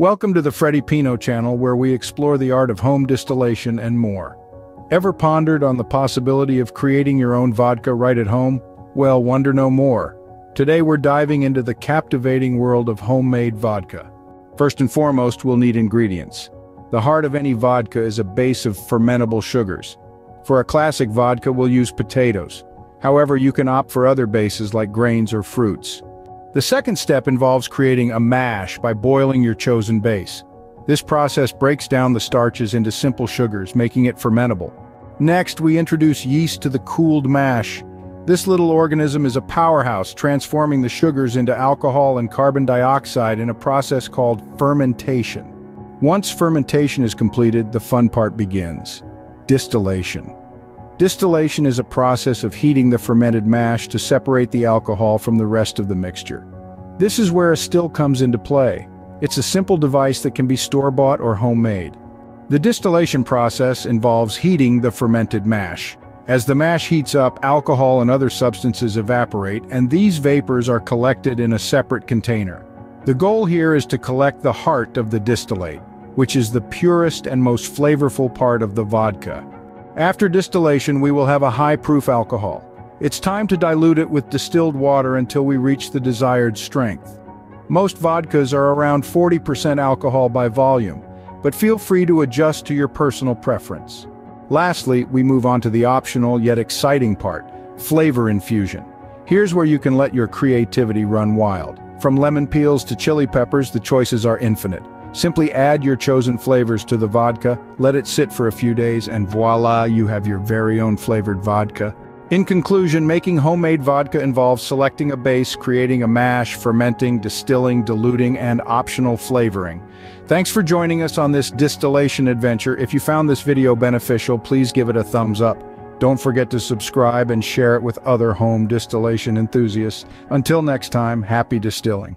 Welcome to the Freddy Peno channel where we explore the art of home distillation and more. Ever pondered on the possibility of creating your own vodka right at home? Well, wonder no more. Today we're diving into the captivating world of homemade vodka. First and foremost, we'll need ingredients. The heart of any vodka is a base of fermentable sugars. For a classic vodka, we'll use potatoes. However, you can opt for other bases like grains or fruits. The second step involves creating a mash by boiling your chosen base. This process breaks down the starches into simple sugars, making it fermentable. Next, we introduce yeast to the cooled mash. This little organism is a powerhouse, transforming the sugars into alcohol and carbon dioxide in a process called fermentation. Once fermentation is completed, the fun part begins. Distillation. Distillation is a process of heating the fermented mash to separate the alcohol from the rest of the mixture. This is where a still comes into play. It's a simple device that can be store-bought or homemade. The distillation process involves heating the fermented mash. As the mash heats up, alcohol and other substances evaporate, and these vapors are collected in a separate container. The goal here is to collect the heart of the distillate, which is the purest and most flavorful part of the vodka. After distillation, we will have a high-proof alcohol. It's time to dilute it with distilled water until we reach the desired strength. Most vodkas are around 40% alcohol by volume, but feel free to adjust to your personal preference. Lastly, we move on to the optional yet exciting part, flavor infusion. Here's where you can let your creativity run wild. From lemon peels to chili peppers, the choices are infinite. Simply add your chosen flavors to the vodka, let it sit for a few days, and voila, you have your very own flavored vodka. In conclusion, making homemade vodka involves selecting a base, creating a mash, fermenting, distilling, diluting, and optional flavoring. Thanks for joining us on this distillation adventure. If you found this video beneficial, please give it a thumbs up. Don't forget to subscribe and share it with other home distillation enthusiasts. Until next time, happy distilling.